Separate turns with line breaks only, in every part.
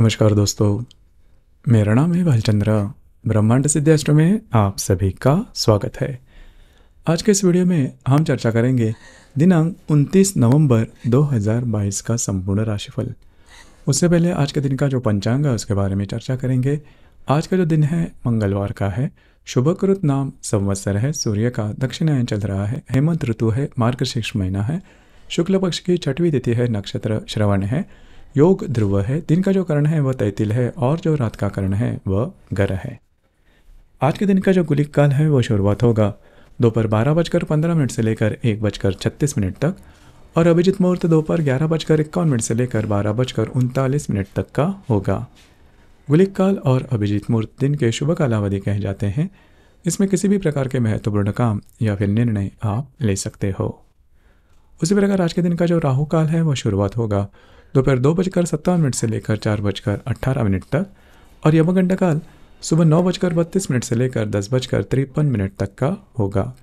नमस्कार दोस्तों, मेरा नाम है भालचंद्र। ब्रह्मांड सिद्धाष्ट्र में आप सभी का स्वागत है। आज के इस वीडियो में हम चर्चा करेंगे दिनांक 29 नवंबर 2022 का संपूर्ण राशिफल। उससे पहले आज के दिन का जो पंचांग है, उसके बारे में चर्चा करेंगे। आज का जो दिन है, मंगलवार का है। शुभकृत नाम संवत्सर है, सूर्य का दक्षिणायन चल रहा है। हेमंत ऋतु है, मार्गशीर्ष महीना है। शुक्ल पक्ष की छठवीं तिथि है, नक्षत्र श्रवण है। योग ध्रुव है, दिन का जो कर्ण है वह तैतिल है, और जो रात का कर्ण है वह गर है। आज के दिन का जो गुलिक काल है वह शुरुआत होगा। दोपहर बारह बजकर पंद्रह मिनट से लेकर एक बजकर छत्तीस मिनट तक, और अभिजित मुहूर्त दोपहर ग्यारह बजकर इक्यावन मिनट से लेकर बारह बजकर उनतालीस मिनट तक का होगा। गुलिक काल और अभिजीत मुहूर्त दिन के शुभ कालावधि कहे जाते हैं। इसमें किसी भी प्रकार के महत्वपूर्ण काम या फिर निर्णय आप ले सकते हो। उसी प्रकार आज के दिन का जो राहु काल है वह शुरुआत होगा। दोपहर दो बजकर सत्तावन मिनट से लेकर चार बजकर अट्ठारह मिनट तक और यमगंडा काल सुबह नौ बजकर बत्तीस मिनट से लेकर दस बजकर तिरपन मिनट तक का होगा।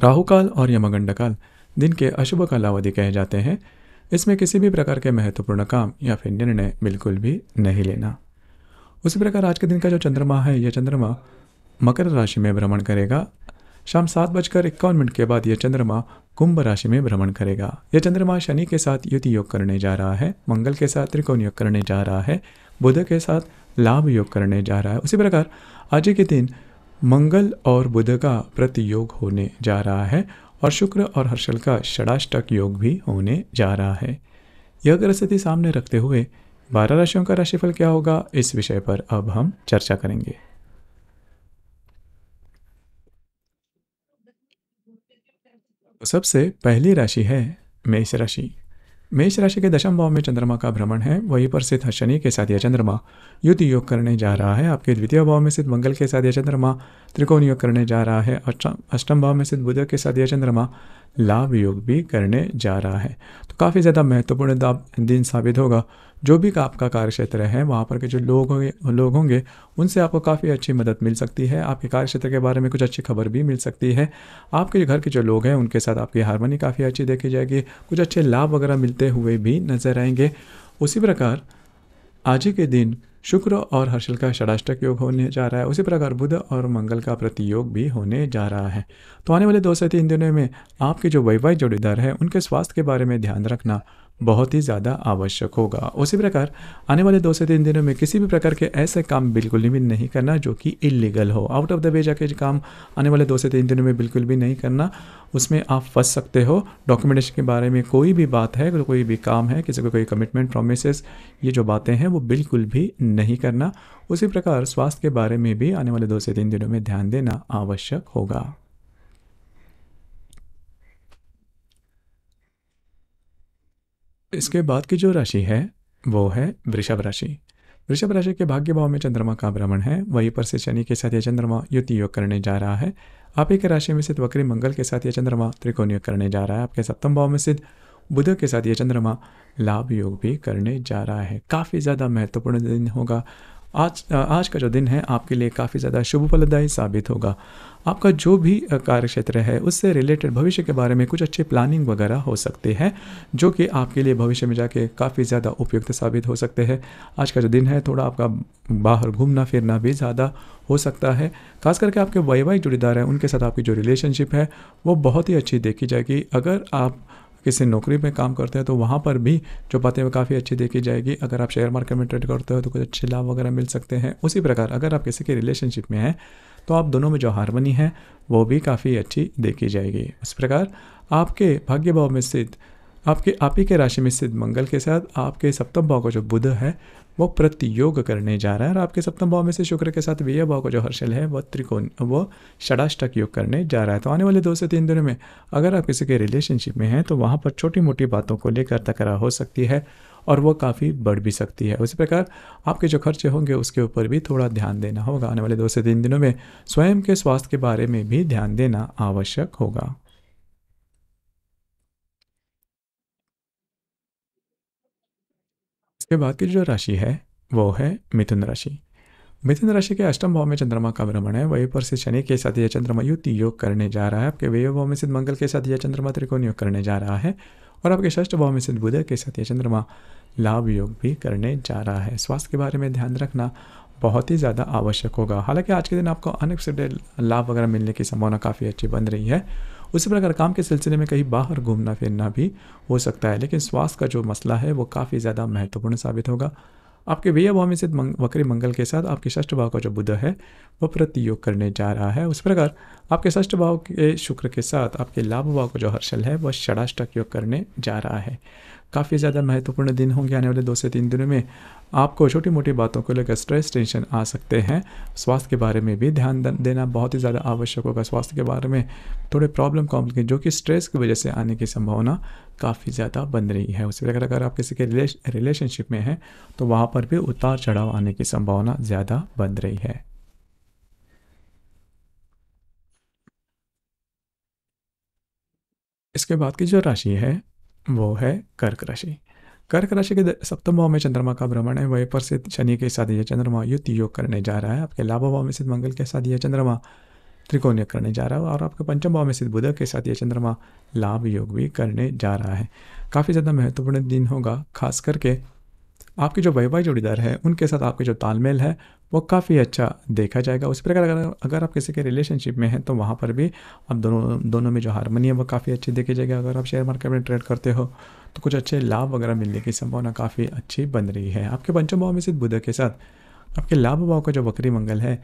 राहु काल और यमगंडा काल दिन के अशुभ कालावधि कहे जाते हैं। इसमें किसी भी प्रकार के महत्वपूर्ण काम या फिर निर्णय बिल्कुल भी नहीं लेना। उसी प्रकार आज के दिन का जो चंद्रमा है, यह चंद्रमा मकर राशि में भ्रमण करेगा। शाम सात बजकर इक्यावन मिनट के बाद यह चंद्रमा कुंभ राशि में भ्रमण करेगा। यह चंद्रमा शनि के साथ युति योग करने जा रहा है, मंगल के साथ त्रिकोण योग करने जा रहा है, बुध के साथ लाभ योग करने जा रहा है। उसी प्रकार आज के दिन मंगल और बुध का प्रति योग होने जा रहा है और शुक्र और हर्षल का षडाष्टक योग भी होने जा रहा है। यह ग्रस्थिति सामने रखते हुए बारह राशियों का राशिफल क्या होगा, इस विषय पर अब हम चर्चा करेंगे। सबसे पहली राशि है मेष राशि। मेष राशि के दशम भाव में चंद्रमा का भ्रमण है, वहीं पर स्थित शनि के साथ यह चंद्रमा युद्ध योग करने जा रहा है। आपके द्वितीय भाव में स्थित मंगल के साथ यह चंद्रमा त्रिकोण योग करने जा रहा है अष्टम भाव में स्थित बुध के साथ यह चंद्रमा लाभ योग भी करने जा रहा है। तो काफ़ी ज़्यादा महत्वपूर्ण दिन साबित होगा। जो भी आपका कार्य क्षेत्र है, वहाँ पर के जो लोग होंगे लोग होंगे, उनसे आपको काफ़ी अच्छी मदद मिल सकती है। आपके कार्य क्षेत्र के बारे में कुछ अच्छी खबर भी मिल सकती है। आपके घर के जो लोग हैं, उनके साथ आपकी हारमोनी काफ़ी अच्छी देखी जाएगी। कुछ अच्छे लाभ वगैरह मिलते हुए भी नज़र आएँगे। उसी प्रकार, आज ही के दिन शुक्र और हर्षल का षडाष्टक योग होने जा रहा है। उसी प्रकार बुध और मंगल का प्रतियोग भी होने जा रहा है। तो आने वाले दो से तीन दिनों में आपके जो वैवाहिक जोड़ीदार हैं, उनके स्वास्थ्य के बारे में ध्यान रखना बहुत ही ज़्यादा आवश्यक होगा। उसी प्रकार, आने वाले दो से तीन दिनों में किसी भी प्रकार के ऐसे काम बिल्कुल भी नहीं करना जो कि इलीगल हो। आउट ऑफ़ द वे जाके काम आने वाले दो से तीन दिनों में बिल्कुल भी नहीं करना, उसमें आप फंस सकते हो। डॉक्यूमेंटेशन के बारे में कोई भी बात है, कोई भी काम है, किसी को कोई कमिटमेंट प्रोमिस ये जो बातें हैं वो बिल्कुल भी नहीं करना। उसी प्रकार, स्वास्थ्य के बारे में भी आने वाले दो से तीन दिनों में ध्यान देना आवश्यक होगा। इसके बाद की जो राशि है, वो है वृषभ राशि। वृषभ राशि के भाग्य भाव में चंद्रमा का भ्रमण है, वहीं पर से शनि के साथ यह चंद्रमा युति योग करने जा रहा है। आप ही के राशि में स्थित वक्री मंगल के साथ यह चंद्रमा त्रिकोण योग करने जा रहा है। आपके सप्तम भाव में स्थित बुध के साथ यह चंद्रमा लाभ योग भी करने जा रहा है। काफ़ी ज़्यादा महत्वपूर्ण दिन होगा। आज आज का जो दिन है आपके लिए काफ़ी ज़्यादा शुभ फलदायी साबित होगा। आपका जो भी कार्य क्षेत्र है, उससे रिलेटेड भविष्य के बारे में कुछ अच्छी प्लानिंग वगैरह हो सकती है, जो कि आपके लिए भविष्य में जाके काफ़ी ज़्यादा उपयुक्त साबित हो सकते हैं। आज का जो दिन है, थोड़ा आपका बाहर घूमना फिरना भी ज़्यादा हो सकता है। खास करके आपके वैवाहिक जुड़ीदार हैं, उनके साथ आपकी जो रिलेशनशिप है, वो बहुत ही अच्छी देखी जाएगी। अगर आप किसी नौकरी में काम करते हैं तो वहाँ पर भी जो बातें वो काफ़ी अच्छी देखी जाएगी। अगर आप शेयर मार्केट में ट्रेड करते हो तो कुछ अच्छे लाभ वगैरह मिल सकते हैं। उसी प्रकार अगर आप किसी के रिलेशनशिप में हैं तो आप दोनों में जो हारमोनी है, वो भी काफ़ी अच्छी देखी जाएगी। इस प्रकार आपके भाग्य भाव में स्थित आपके, आप ही के राशि में स्थित मंगल के साथ आपके सप्तम भाव का जो बुध है, वो प्रतियोग करने जा रहा है और आपके सप्तम भाव में से शुक्र के साथ व्यय भाव का जो हर्षल है, वो त्रिकोण, वो षडाष्टक योग करने जा रहा है। तो आने वाले दो से तीन दिनों में अगर आप किसी के रिलेशनशिप में हैं तो वहाँ पर छोटी मोटी बातों को लेकर तकरार हो सकती है और वो काफ़ी बढ़ भी सकती है। उसी प्रकार आपके जो खर्चे होंगे, उसके ऊपर भी थोड़ा ध्यान देना होगा। आने वाले दो से तीन दिनों में स्वयं के स्वास्थ्य के बारे में भी ध्यान देना आवश्यक होगा। इसके बाद की जो राशि है, वो है मिथुन राशि। मिथुन राशि के अष्टम भाव में चंद्रमा का भ्रमण है। वहीं पर से शनि के साथ यह चंद्रमा युति योग करने जा रहा है। आपके व्यय भाव में सिद्ध मंगल के साथ यह चंद्रमा त्रिकोण योग करने जा रहा है। और आपके षष्ठ भाव में स्थित बुध के साथ यह चंद्रमा लाभ योग भी करने जा रहा है। स्वास्थ्य के बारे में ध्यान रखना बहुत ही ज़्यादा आवश्यक होगा। हालाँकि आज के दिन आपको अनएक्सपेक्टेड लाभ वगैरह मिलने की संभावना काफ़ी अच्छी बन रही है। उसी प्रकार काम के सिलसिले में कहीं बाहर घूमना फिरना भी हो सकता है लेकिन स्वास्थ्य का जो मसला है वो काफ़ी ज़्यादा महत्वपूर्ण साबित होगा। आपके भैया भाव में से मंग, वक्री मंगल के साथ आपके षष्ठ भाव का जो बुध है वो प्रतियोग करने जा रहा है। उस प्रकार आपके षष्ठ भाव के शुक्र के साथ आपके लाभ भाव का जो हर्षल है वह षडाष्टक योग करने जा रहा है। काफ़ी ज़्यादा महत्वपूर्ण दिन होंगे आने वाले दो से तीन दिनों में। आपको छोटी मोटी बातों को लेकर स्ट्रेस टेंशन आ सकते हैं। स्वास्थ्य के बारे में भी ध्यान देना बहुत ही ज़्यादा आवश्यक होगा। स्वास्थ्य के बारे में थोड़े प्रॉब्लम कॉम्प्लिकेट, जो कि स्ट्रेस की वजह से आने की संभावना काफ़ी ज़्यादा बन रही है। उसी प्रकार अगर आप किसी के रिलेशनशिप में हैं तो वहाँ पर भी उतार चढ़ाव आने की संभावना ज़्यादा बन रही है। इसके बाद की जो राशि है वो है कर्क राशि। कर्क राशि के सप्तम भाव में चंद्रमा का भ्रमण है। वही पर से शनि के साथ यह चंद्रमा युद्ध योग करने जा रहा है। आपके लाभ भाव में स्थित मंगल के साथ यह चंद्रमा त्रिकोण योग करने जा रहा है और आपके पंचम भाव में स्थित बुध के साथ यह चंद्रमा लाभ योग भी करने जा रहा है। काफ़ी ज़्यादा महत्वपूर्ण दिन होगा, खास करके आपके जो वैवाहिक जोड़ीदार है, उनके साथ आपके जो तालमेल है, वो काफ़ी अच्छा देखा जाएगा। उसी प्रकार अगर अगर आप किसी के रिलेशनशिप में हैं तो वहाँ पर भी आप दोनों दोनों में जो हारमोनी है, वो काफ़ी अच्छी देखी जाएगी। अगर आप शेयर मार्केट में ट्रेड करते हो तो कुछ अच्छे लाभ वगैरह मिलने की संभावना काफ़ी अच्छी बन रही है। आपके पंचम भाव में स्थित बुध के साथ, आपके लाभ भाव का जो वक्री मंगल है,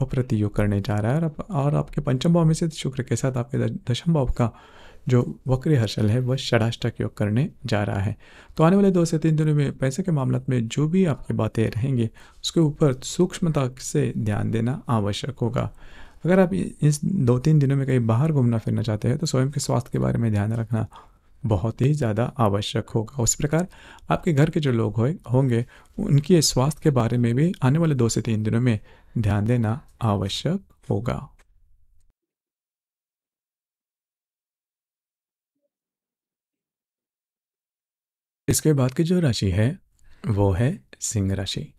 वो प्रतियोग करने जा रहा है। और आपके पंचम भाव में स्थित शुक्र के साथ आपके दशम भाव का जो वक्री हर्षल है वह षडाष्टक योग करने जा रहा है। तो आने वाले दो से तीन दिनों में पैसे के मामले में जो भी आपकी बातें रहेंगी उसके ऊपर सूक्ष्मता से ध्यान देना आवश्यक होगा। अगर आप इस दो तीन दिनों में कहीं बाहर घूमना फिरना चाहते हैं तो स्वयं के स्वास्थ्य के बारे में ध्यान रखना बहुत ही ज़्यादा आवश्यक होगा। उस प्रकार आपके घर के जो लोग हो, होंगे उनके स्वास्थ्य के बारे में भी आने वाले दो से तीन दिनों में ध्यान देना आवश्यक होगा। इसके बाद की जो राशि है, वो है सिंह राशि।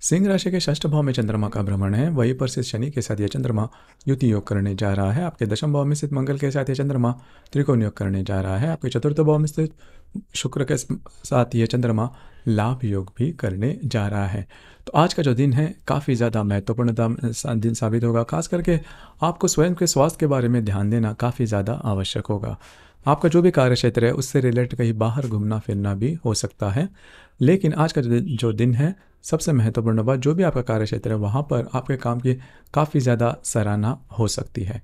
सिंह राशि के षष्ठ भाव में चंद्रमा का भ्रमण है। वहीं पर स्थित शनि के साथ यह चंद्रमा युति योग करने जा रहा है। आपके दशम भाव में स्थित मंगल के साथ यह चंद्रमा त्रिकोण योग करने जा रहा है। आपके चतुर्थ भाव में स्थित शुक्र के साथ यह चंद्रमा लाभ योग भी करने जा रहा है। तो आज का जो दिन है, काफ़ी ज़्यादा महत्वपूर्ण दिन साबित होगा। खास करके आपको स्वयं के स्वास्थ्य के बारे में ध्यान देना काफ़ी ज़्यादा आवश्यक होगा। आपका जो भी कार्य क्षेत्र है, उससे रिलेटेड कहीं बाहर घूमना फिरना भी हो सकता है। लेकिन आज का जो दिन है, सबसे महत्वपूर्ण बात, जो भी आपका कार्य क्षेत्र है, वहाँ पर आपके काम की काफ़ी ज़्यादा सराहना हो सकती है।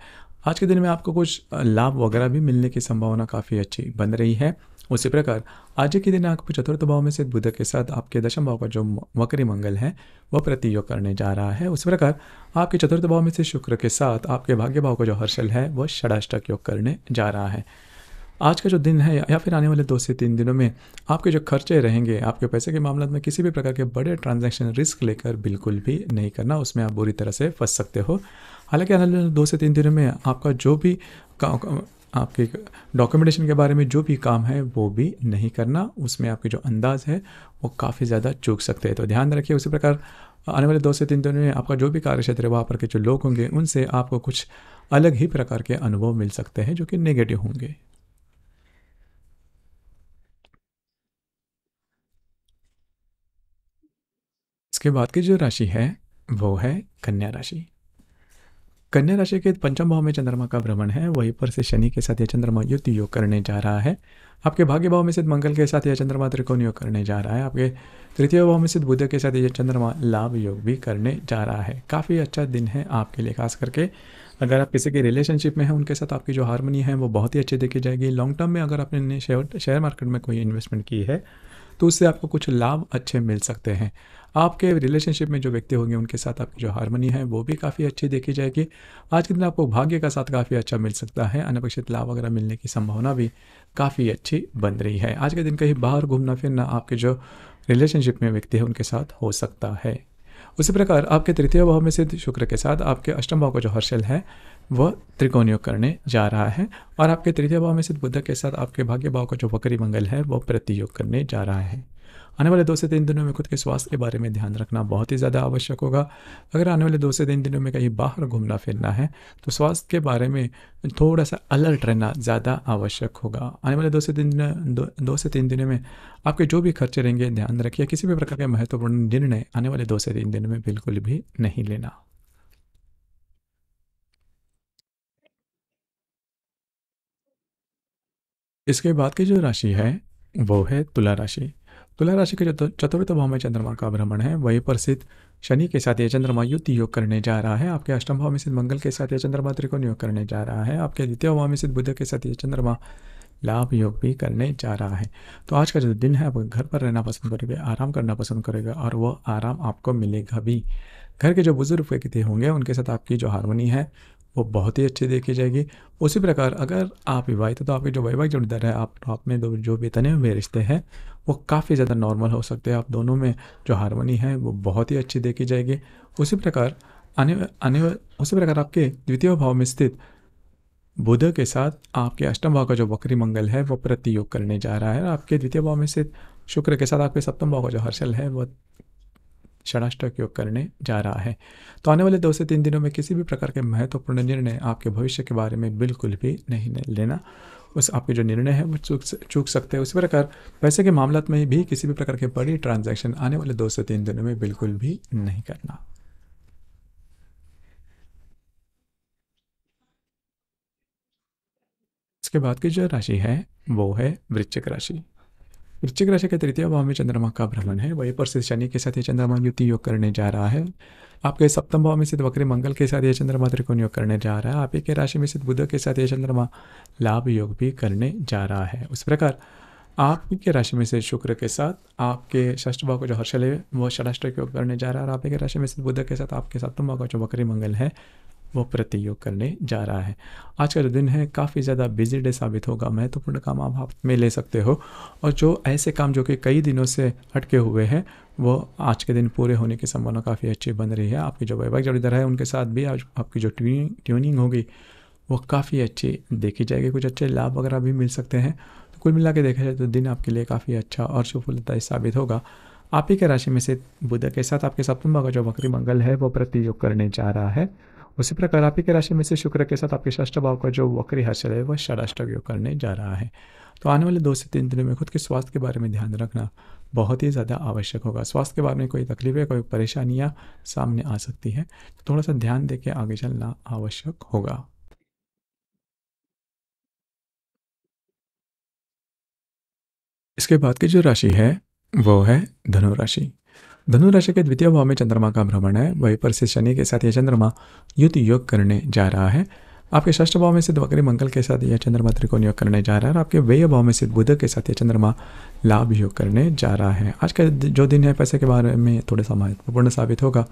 आज के दिन में आपको कुछ लाभ वगैरह भी मिलने की संभावना काफ़ी अच्छी बन रही है। उसी प्रकार, आज के दिन आपको चतुर्थ भाव में से बुध के साथ आपके दशम भाव का जो वक्री मंगल है, वह प्रतियोग करने जा रहा है। उसी प्रकार, आपके चतुर्थ भाव में से शुक्र के साथ आपके भाग्य भाव का जो हर्षल है, वह षडाष्टक योग करने जा रहा है। आज का जो दिन है, या फिर आने वाले दो से तीन दिनों में, आपके जो खर्चे रहेंगे, आपके पैसे के मामले में किसी भी प्रकार के बड़े ट्रांजैक्शन रिस्क लेकर बिल्कुल भी नहीं करना, उसमें आप बुरी तरह से फंस सकते हो। हालाँकि आने वाले दो से तीन दिनों में आपका जो भी आपके डॉक्यूमेंटेशन के बारे में जो भी काम है, वो भी नहीं करना। उसमें आपके जो अंदाज है, वो काफ़ी ज़्यादा चूक सकते हैं। तो ध्यान रखिए, उसी प्रकार आने वाले दो से तीन दिनों में आपका जो भी कार्य क्षेत्र है, वहाँ पर के जो लोग होंगे, उनसे आपको कुछ अलग ही प्रकार के अनुभव मिल सकते हैं, जो कि नेगेटिव होंगे। इसके बाद की जो राशि है, वो है कन्या राशि। कन्या राशि के पंचम भाव में चंद्रमा का भ्रमण है। वहीं पर से शनि के साथ यह चंद्रमा युद्ध योग करने जा रहा है। आपके भाग्य भाव में स्थित मंगल के साथ यह चंद्रमा त्रिकोण योग करने जा रहा है। आपके तृतीय भाव में स्थित बुद्ध के साथ यह चंद्रमा लाभ योग भी करने जा रहा है। काफ़ी अच्छा दिन है आपके लिए, खास करके अगर आप किसी के रिलेशनशिप में हैं, उनके साथ आपकी जो हारमोनी है, वो बहुत ही अच्छी देखी जाएगी। लॉन्ग टर्म में अगर आपने शेयर मार्केट में कोई इन्वेस्टमेंट की है तो उससे आपको कुछ लाभ अच्छे मिल सकते हैं। आपके रिलेशनशिप में जो व्यक्ति होंगे, उनके साथ आपकी जो हारमोनी है, वो भी काफ़ी अच्छी देखी जाएगी। आज के दिन आपको भाग्य का साथ काफ़ी अच्छा मिल सकता है। अनपेक्षित लाभ वगैरह मिलने की संभावना भी काफ़ी अच्छी बन रही है। आज के दिन कहीं बाहर घूमना फिरना आपके जो रिलेशनशिप में व्यक्ति है, उनके साथ हो सकता है। उसी प्रकार आपके तृतीय भाव में सिद्ध शुक्र के साथ आपके अष्टम भाव का जो हर्षल है वह त्रिकोण योग करने जा रहा है और आपके तृतीय भाव में स्थित बुद्ध के साथ आपके भाग्य भाव का जो वक्री मंगल है वह प्रतियोग करने जा रहा है। आने वाले दो से तीन दिनों में खुद के स्वास्थ्य के बारे में ध्यान रखना बहुत ही ज़्यादा आवश्यक होगा। अगर आने वाले दो से तीन दिनों में कहीं बाहर घूमना फिरना है तो स्वास्थ्य के बारे में थोड़ा सा अलर्ट रहना ज़्यादा आवश्यक होगा। आने वाले दो से तीन दो, दो से तीन दिनों में आपके जो भी खर्चे रहेंगे ध्यान रखिए किसी भी प्रकार के महत्वपूर्ण निर्णय आने वाले दो से तीन दिनों में बिल्कुल भी नहीं लेना। इसके बाद की जो राशि है, वो है तुला राशि। तुला राशि के जो चतुर्थ भाव में चंद्रमा का भ्रमण है। वही पर स्थित शनि के साथ ये चंद्रमा युद्ध योग करने जा रहा है। आपके अष्टम भाव में स्थित मंगल के साथ ये चंद्रमा त्रिकोण योग करने जा रहा है। आपके द्वितीय भाव में स्थित बुद्ध के साथ ये चंद्रमा लाभ योग भी करने जा रहा है। तो आज का जो दिन है, आप घर पर रहना पसंद करेंगे, आराम करना पसंद करेगा और वह आराम आपको मिलेगा भी। घर के जो बुज़ुर्ग व्यक्ति होंगे, उनके साथ आपकी जो हारमोनी है वो बहुत ही अच्छी देखी जाएगी। उसी प्रकार अगर आप विवाहित तो आपके जो वैवाहिक जोड़ीदार है, आप आप में दो, जो तने हुए रिश्ते हैं, वो काफ़ी ज़्यादा नॉर्मल हो सकते हैं। आप दोनों में जो हारमोनी है, वो बहुत ही अच्छी देखी जाएगी। उसी प्रकार आने आने उसी प्रकार आपके द्वितीय भाव में स्थित बुध के साथ आपके अष्टम भाव का जो वक्री मंगल है, वो प्रतियोग करने जा रहा है। आपके द्वितीय भाव में स्थित शुक्र के साथ आपके सप्तम भाव का जो हर्षल है, वो षडाष्टक योग करने जा रहा है। तो आने वाले दो से तीन दिनों में किसी भी प्रकार के महत्वपूर्ण निर्णय आपके भविष्य के बारे में बिल्कुल भी नहीं लेना। उस आपके जो निर्णय है वो चूक चूक सकते हैं। उसी प्रकार पैसे के मामला में भी किसी भी प्रकार के बड़ी ट्रांजैक्शन आने वाले दो से तीन दिनों में बिल्कुल भी नहीं करना। इसके बाद की जो राशि है वो है वृश्चिक राशि। वृश्चिक राशि के तृतीय भाव में चंद्रमा का भ्रमण है। वही पर से शनि के साथ ये चंद्रमा युति योग करने जा रहा है। आपके सप्तम भाव में स्थित वक्री मंगल के साथ ये चंद्रमा त्रिकोण योग करने जा रहा है। आप के राशि में स्थित बुद्ध के साथ ये चंद्रमा लाभ योग भी करने जा रहा है। उस प्रकार आपके राशि में से शुक्र के साथ आपके षष्ठ भाव का जो हर्षल है वो षडाष्ट योग करने जा रहा है और आपके राशि में स्थित बुद्ध के साथ आपके सप्तम भाव का जो वक्री मंगल है वो प्रतियोग करने जा रहा है। आज का जो दिन है, काफ़ी ज़्यादा बिज़ी डे साबित होगा, महत्वपूर्ण काम आप हाथ में ले सकते हो। और जो ऐसे काम जो कि कई दिनों से अटके हुए हैं, वो आज के दिन पूरे होने की संभावना काफ़ी अच्छी बन रही है। आपकी जो वैवाहिक जोड़ीदार है, उनके साथ भी आज आपकी जो ट्यूनिंग ट्यूनिंग होगी, वो काफ़ी अच्छी देखी जाएगी। कुछ अच्छे लाभ वगैरह भी मिल सकते हैं। तो कुल मिला के देखा जाए तो दिन आपके लिए काफ़ी अच्छा और सुफलता साबित होगा। आप ही के राशि में से बुध के साथ आपके सप्तम भाग जो बकरी मंगल है, वो प्रतियोग करने जा रहा है। उसी प्रकार आप ही के राशि में से शुक्र के साथ आपके षष्ठ भाव का जो वक्री हर्षल है, वह षडाष्टक योग करने जा रहा है। तो आने वाले दो से तीन दिनों में खुद के स्वास्थ्य के बारे में ध्यान रखना बहुत ही ज़्यादा आवश्यक होगा। स्वास्थ्य के बारे में कोई तकलीफें कोई परेशानियाँ सामने आ सकती है तो थोड़ा सा ध्यान दे आगे चलना आवश्यक होगा। इसके बाद की जो राशि है, वो है धनु राशि धनु राशि के द्वितीय भाव में चंद्रमा का भ्रमण है। वही पर से शनि के साथ यह चंद्रमा युद्ध योग करने जा रहा है। आपके षष्ठ भाव में सिद्ध वक्री मंगल के साथ यह चंद्रमा त्रिकोण योग करने जा रहा है और आपके व्यय भाव में सिद्ध बुध के साथ यह चंद्रमा लाभ योग करने जा रहा है। आज का जो दिन है पैसे के बारे में थोड़ा सा महत्वपूर्ण साबित होगा।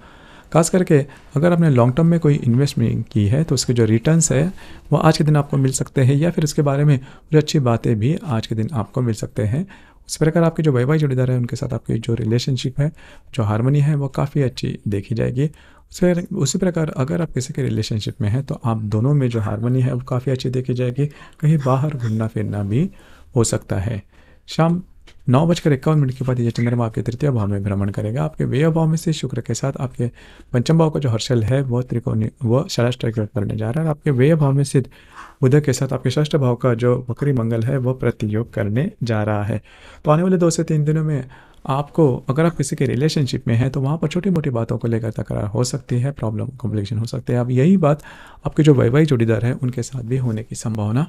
खास करके अगर आपने लॉन्ग टर्म में कोई इन्वेस्टमेंट की है तो उसके जो रिटर्न्स है वो आज के दिन आपको मिल सकते हैं या फिर उसके बारे में कुछ अच्छी बातें भी आज के दिन आपको मिल सकते हैं। इस प्रकार आपके जो वैवाहिक जोड़ीदार हैं, उनके साथ आपकी जो रिलेशनशिप है, जो हारमोनी है, वो काफ़ी अच्छी देखी जाएगी। उसे उसी प्रकार अगर आप किसी के रिलेशनशिप में हैं तो आप दोनों में जो हारमोनी है, वो काफ़ी अच्छी देखी जाएगी। कहीं बाहर घूमना फिरना भी हो सकता है। शाम नौ बजकर इक्यावन मिनट के बाद ये चंद्रमा आपके तृतीय भाव में भ्रमण करेगा। आपके व्यय भाव में से शुक्र के साथ आपके पंचम भाव का जो हर्षल है, वह त्रिकोणी, वह षडाष्ट करने जा रहा है। आपके व्यय भाव में सिद्ध बुध के साथ आपके षष्ठ भाव का जो वक्री मंगल है, वह प्रतियोग करने जा रहा है। तो आने वाले दो से तीन दिनों में आपको, अगर आप किसी के रिलेशनशिप में हैं तो वहाँ पर छोटी मोटी बातों को लेकर तकरार हो सकती है प्रॉब्लम कॉम्प्लिकेशन हो सकते हैं। अब यही बात आपके जो वैवाहिक जोड़ीदार है, उनके साथ भी होने की संभावना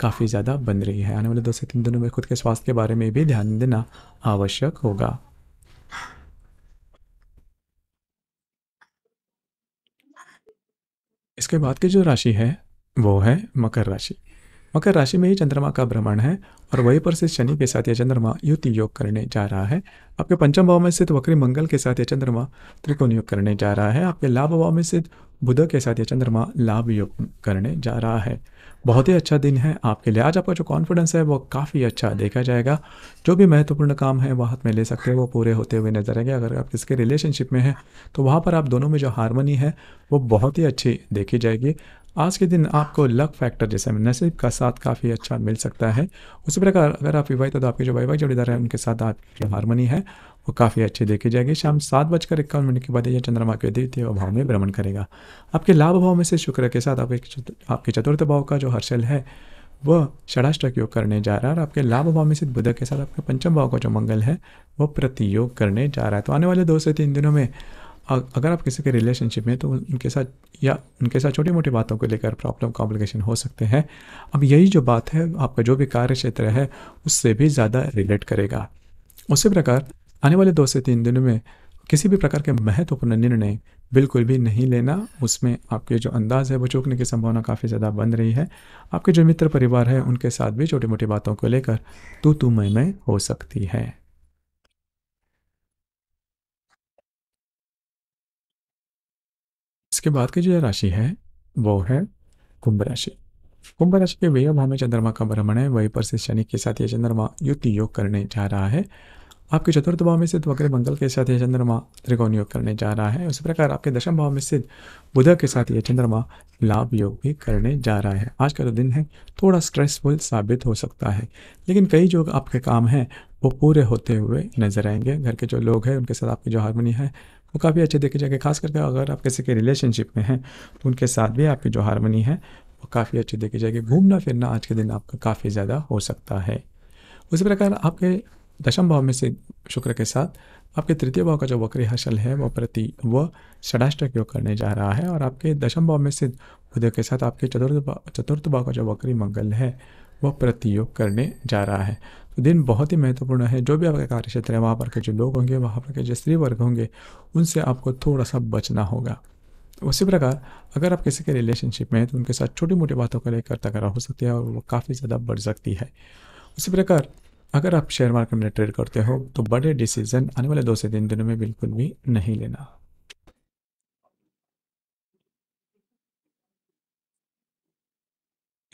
काफ़ी ज़्यादा बन रही है। आने वाले दो से तीन दिनों में खुद के स्वास्थ्य के बारे में भी ध्यान देना आवश्यक होगा। इसके बाद की जो राशि है, वो है मकर राशि। मकर राशि में ही चंद्रमा का भ्रमण है और वहीं पर से शनि के साथ यह चंद्रमा युति योग करने जा रहा है। आपके पंचम भाव में स्थित वक्री मंगल के साथ यह चंद्रमा त्रिकोण योग करने जा रहा है। आपके लाभ भाव में स्थित बुध के साथ यह चंद्रमा लाभ योग करने जा रहा है। बहुत ही अच्छा दिन है आपके लिए। आज आपका जो कॉन्फिडेंस है वो काफ़ी अच्छा देखा जाएगा। जो भी महत्वपूर्ण काम है वो हाथ में ले सकते हैं वो पूरे होते हुए नज़र आएँगे। अगर आप किसके रिलेशनशिप में हैं तो वहाँ पर आप दोनों में जो हारमोनी है वो बहुत ही अच्छी देखी जाएगी। आज के दिन आपको लक फैक्टर जैसे नसीब का साथ काफ़ी अच्छा मिल सकता है। उसी प्रकार अगर आप विवाहित तो आपके जो वैवाहिक जोड़ीदार है, उनके साथ आपकी हारमोनी है, वो काफ़ी अच्छी देखी जाएगी। शाम सात बजकर इक्यावन मिनट के बाद यह चंद्रमा के द्वितीय भाव में भ्रमण करेगा। आपके लाभ भाव में से शुक्र के साथ आपके आपके चतुर्थ भाव का जो हर्षल है, वह षडाष्टक योग करने जा रहा है और आपके लाभ भाव में से बुध के साथ आपके पंचम भाव का जो मंगल है, वो प्रतियोग करने जा रहा है। तो आने वाले दो से तीन दिनों में अगर आप किसी के रिलेशनशिप में तो उनके साथ, या उनके साथ छोटी मोटी बातों को लेकर प्रॉब्लम कॉम्प्लिकेशन हो सकते हैं। अब यही जो बात है, आपका जो भी कार्य क्षेत्र है, उससे भी ज़्यादा रिलेट करेगा। उसी प्रकार, आने वाले दो से तीन दिनों में किसी भी प्रकार के महत्वपूर्ण निर्णय बिल्कुल भी नहीं लेना, उसमें आपके जो अंदाज है, वो चूकने की संभावना काफ़ी ज़्यादा बन रही है। आपके जो मित्र परिवार है, उनके साथ भी छोटी मोटी बातों को लेकर तू तू मैं मैं हो सकती है। इसके बाद की जो राशि है, वो है कुंभ राशि। कुंभ राशि के व्यय भाव में चंद्रमा का भ्रमण है, वहीं पर से शनि के साथ ये चंद्रमा युति योग करने जा रहा है। आपके चतुर्थ भाव में स्थित वक्र मंगल के साथ यह चंद्रमा त्रिकोण योग करने जा रहा है। उसी प्रकार आपके दशम भाव में स्थित बुध के साथ यह चंद्रमा लाभ योग भी करने जा रहा है। आज का जो दिन है, थोड़ा स्ट्रेसफुल साबित हो सकता है, लेकिन कई जो आपके काम हैं, वो पूरे होते हुए नज़र आएँगे। घर के जो लोग हैं, उनके साथ आपकी जो हारमोनी है वो काफ़ी अच्छे देखे जाएँगे खास करके अगर आप किसी के रिलेशनशिप में हैं तो उनके साथ भी आपकी जो हारमोनी है, वो काफ़ी अच्छी देखी जाएगी घूमना फिरना आज के दिन आपका काफ़ी ज़्यादा हो सकता है। उसी प्रकार आपके दशम भाव में से शुक्र के साथ आपके तृतीय भाव का जो वक्री हसल है वह प्रति वह षडाष्टक योग करने जा रहा है और आपके दशम भाव में से बुध के साथ आपके चतुर्थ चतुर्थ भाव का जो वक्री मंगल है वह प्रतियोग करने जा रहा है। तो दिन बहुत ही महत्वपूर्ण है। जो भी आपका कार्य क्षेत्र है, वहाँ पर के जो लोग होंगे, वहाँ पर के जो स्त्री वर्ग होंगे, उनसे आपको थोड़ा सा बचना होगा। उसी प्रकार, अगर आप किसी के रिलेशनशिप में हैं तो उनके साथ छोटी मोटी बातों को लेकर तकरार हो सकती है और वो काफ़ी ज़्यादा बढ़ सकती है। उसी प्रकार, अगर आप शेयर मार्केट में ट्रेड करते हो तो बड़े डिसीज़न आने वाले दो से तीन दिनों में बिल्कुल भी नहीं लेना।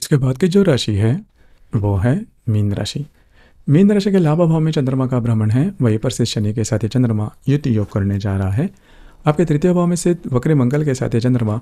इसके बाद की जो राशि है वो है मीन राशि। मीन राशि के लाभ भाव में चंद्रमा का भ्रमण है। वहीं पर से शनि के साथ ही चंद्रमा युद्ध योग करने जा रहा है। आपके तृतीय भाव में से वक्र मंगल के साथ चंद्रमा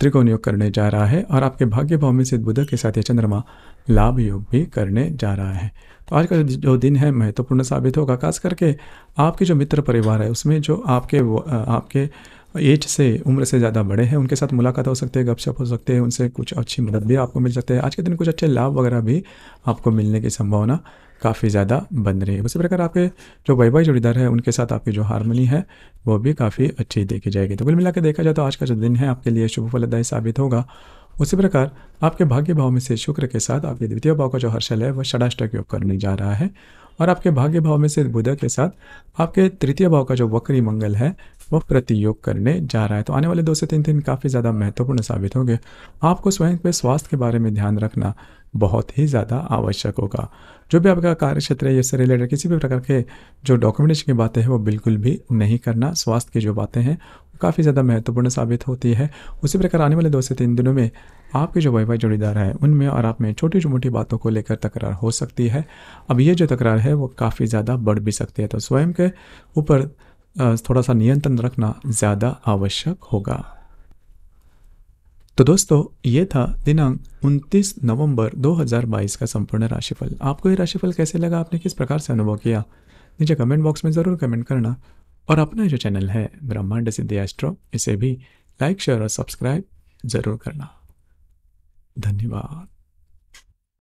त्रिकोण योग करने जा रहा है और आपके भाग्य भाव में से बुध के साथ चंद्रमा लाभ योग भी करने जा रहा है। तो आज का जो दिन है, महत्वपूर्ण साबित होगा। खास करके आपके जो मित्र परिवार है, उसमें जो आपके वो आपके एज से उम्र से ज़्यादा बड़े हैं, उनके साथ मुलाकात हो सकती है, गपशप हो सकते हैं, उनसे कुछ अच्छी मदद भी आपको मिल सकती है। आज के दिन कुछ अच्छे लाभ वगैरह भी आपको मिलने की संभावना काफ़ी ज़्यादा बन रही है। उसी प्रकार आपके जो वैवाहिक जोड़ीदार है, उनके साथ आपकी जो हारमोनी है, वो भी काफ़ी अच्छी देखी जाएगी। तो कुल मिला देखा जाए तो आज का जो दिन है, आपके लिए शुभ फलदायी साबित होगा। उसी प्रकार आपके भाग्य भाव में से शुक्र के साथ आपके द्वितीय भाव का जो हर्षल है, वह षडाष्टक योग करने जा रहा है। और आपके भाग्य भाव में से बुध के साथ आपके तृतीय भाव का जो वक्री मंगल है वह प्रतियोग करने जा रहा है। तो आने वाले दो से तीन दिन काफ़ी ज़्यादा महत्वपूर्ण साबित होंगे। आपको स्वयं पे स्वास्थ्य के बारे में ध्यान रखना बहुत ही ज़्यादा आवश्यक होगा। जो भी आपका कार्य क्षेत्र है इससे रिलेटेड किसी भी प्रकार के जो डॉक्यूमेंटेशन की बातें हैं, वो बिल्कुल भी नहीं करना। स्वास्थ्य की जो बातें हैं काफ़ी ज़्यादा महत्वपूर्ण साबित होती है। उसी प्रकार आने वाले दो से तीन दिनों में आपके जो वैवाहिक जोड़ीदार है, उनमें और आप में छोटी मोटी बातों को लेकर तकरार हो सकती है। अब ये जो तकरार है, वो काफ़ी ज़्यादा बढ़ भी सकती है। तो स्वयं के ऊपर थोड़ा सा नियंत्रण रखना ज़्यादा आवश्यक होगा। तो दोस्तों, ये था दिनांक 29 नवंबर 2022 का संपूर्ण राशिफल। आपको ये राशिफल कैसे लगा? आपने किस प्रकार से अनुभव किया? नीचे कमेंट बॉक्स में ज़रूर कमेंट करना। और अपना जो चैनल है, ब्रह्मांड सिद्धि एस्ट्रो, इसे भी लाइक, शेयर और सब्सक्राइब ज़रूर करना। धन्यवाद।